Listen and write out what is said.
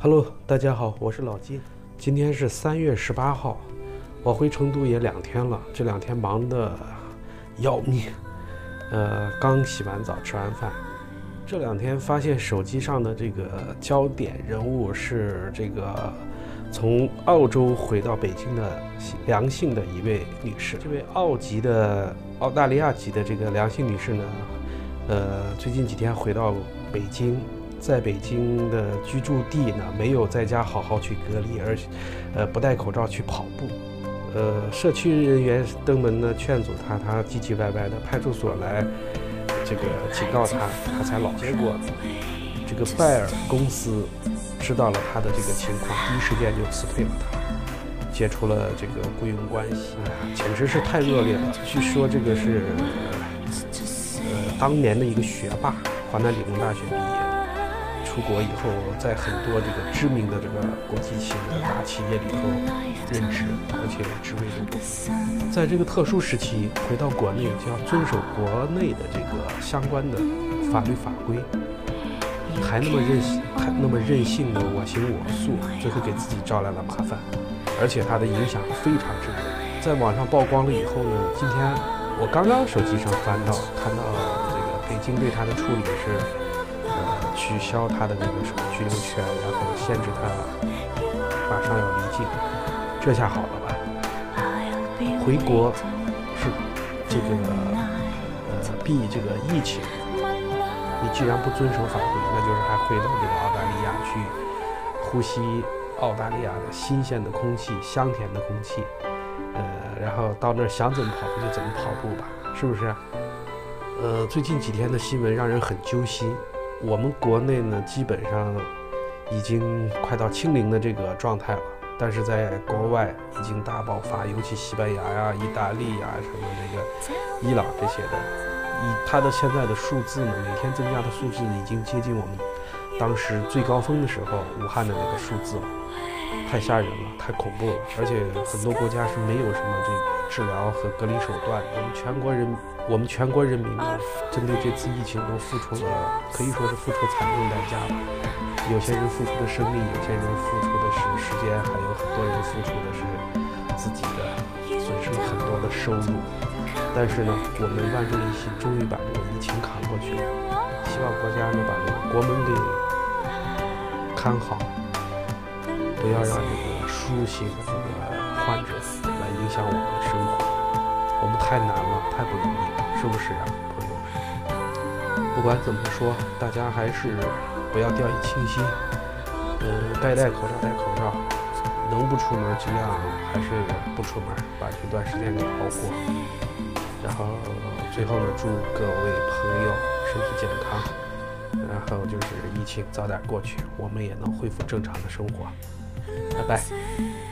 Hello，大家好，我是老金。今天是三月十八号，我回成都也两天了，这两天忙得要命。呃，刚洗完澡，吃完饭，这两天发现手机上的这个焦点人物是这个从澳洲回到北京的梁姓的一位女士。这位澳籍的澳大利亚籍的这个梁姓女士呢，呃，最近几天回到北京。在北京的居住地呢，没有在家好好去隔离，而且呃不戴口罩去跑步，呃社区人员登门呢劝阻他，他唧唧歪歪的，派出所来这个警告他，他才老结果这个拜尔公司知道了他的这个情况，第一时间就辞退了他，解除了这个雇佣关系，简直是太恶劣了。据说这个是呃当年的一个学霸，华南理工大学毕业。出国以后，在很多这个知名的这个国际性的大企业里头任职，而且职位都不低。在这个特殊时期回到国内，就要遵守国内的这个相关的法律法规，还那么任性，还那么任性的我行我素，最后给自己招来了麻烦，而且它的影响非常之大。在网上曝光了以后呢，今天我刚刚手机上翻到，看到这个北京对他的处理是。呃取消他的那个什么居留权，然后限制他马上要离境，这下好了吧？回国是这个呃避这个疫情，你既然不遵守法规，那就是还回到这个澳大利亚去呼吸澳大利亚的新鲜的空气、香甜的空气，呃，然后到那儿想怎么跑步就怎么跑步吧，是不是？呃，最近几天的新闻让人很揪心。我们国内呢，基本上已经快到清零的这个状态了，但是在国外已经大爆发，尤其西班牙呀、意大利呀什么这个伊朗这些的，以它的现在的数字呢，每天增加的数字已经接近我们当时最高峰的时候武汉的那个数字了，太吓人了，太恐怖了，而且很多国家是没有什么这个治疗和隔离手段，我们全国人。我们全国人民呢，针对这次疫情都付出了，可以说是付出惨重代价了。有些人付出的生命，有些人付出的是时间，还有很多人付出的是自己的，损失了很多的收入。但是呢，我们万众一心，终于把这个疫情扛过去了。希望国家呢把这个国门给看好，不要让这个输入性的这个患者来影响我们的生活。我们太难了，太不容易了，是不是啊，朋友们？不管怎么说，大家还是不要掉以轻心。嗯，该戴口罩戴口罩，能不出门尽量还是不出门，把这段时间给熬过。然后最后呢，祝各位朋友身体健康，然后就是疫情早点过去，我们也能恢复正常的生活。拜拜。